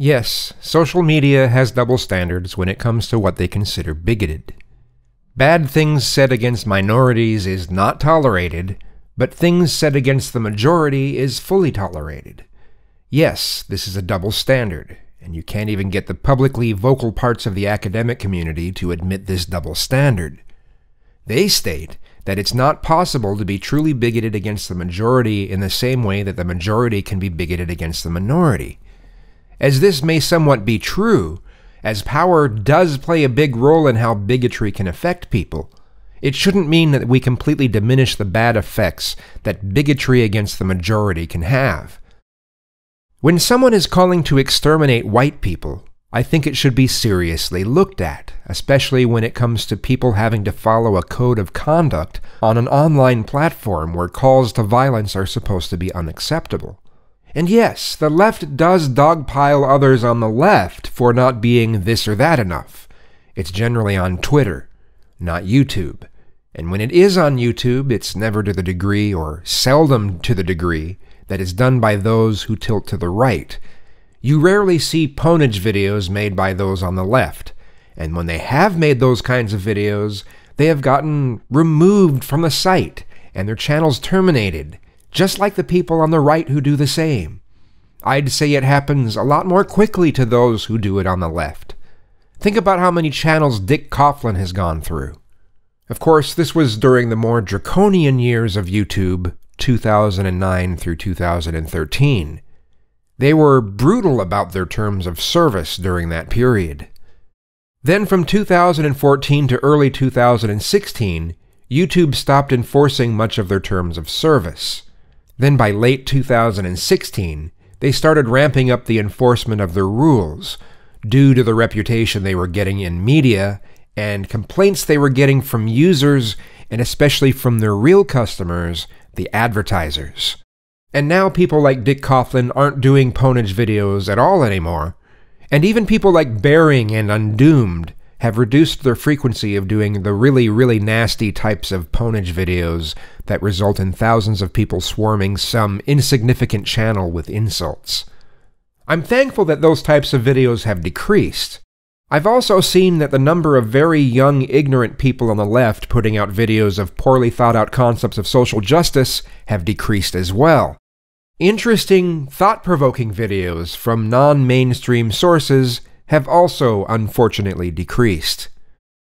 Yes, social media has double standards when it comes to what they consider bigoted. Bad things said against minorities is not tolerated, but things said against the majority is fully tolerated. Yes, this is a double standard, and you can't even get the publicly vocal parts of the academic community to admit this double standard. They state that it's not possible to be truly bigoted against the majority in the same way that the majority can be bigoted against the minority. As this may somewhat be true, as power does play a big role in how bigotry can affect people, it shouldn't mean that we completely diminish the bad effects that bigotry against the majority can have. When someone is calling to exterminate white people, I think it should be seriously looked at, especially when it comes to people having to follow a code of conduct on an online platform where calls to violence are supposed to be unacceptable. And yes, the left does dogpile others on the left for not being this or that enough. It's generally on Twitter, not YouTube. And when it is on YouTube, it's never to the degree, or seldom to the degree, that is done by those who tilt to the right. You rarely see pwnage videos made by those on the left. And when they have made those kinds of videos, they have gotten removed from the site and their channels terminated, just like the people on the right who do the same. I'd say it happens a lot more quickly to those who do it on the left. Think about how many channels Dick Coughlan has gone through. Of course, this was during the more draconian years of YouTube, 2009 through 2013. They were brutal about their terms of service during that period. Then from 2014 to early 2016, YouTube stopped enforcing much of their terms of service. Then by late 2016, they started ramping up the enforcement of their rules, due to the reputation they were getting in media and complaints they were getting from users and especially from their real customers, the advertisers. And now people like Dick Coughlan aren't doing pwnage videos at all anymore. And even people like Bearing and Undoomed have reduced their frequency of doing the really, really nasty types of pwnage videos that result in thousands of people swarming some insignificant channel with insults. I'm thankful that those types of videos have decreased. I've also seen that the number of very young, ignorant people on the left putting out videos of poorly thought out concepts of social justice have decreased as well. Interesting, thought provoking videos from non mainstream sources have also unfortunately decreased.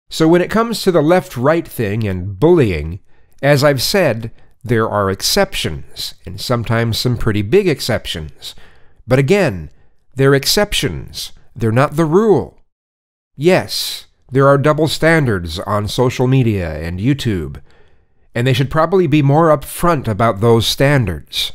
So when it comes to the left right thing and bullying, as I've said, there are exceptions, and sometimes some pretty big exceptions. But again, they're exceptions, they're not the rule. Yes, there are double standards on social media and YouTube, and they should probably be more upfront about those standards.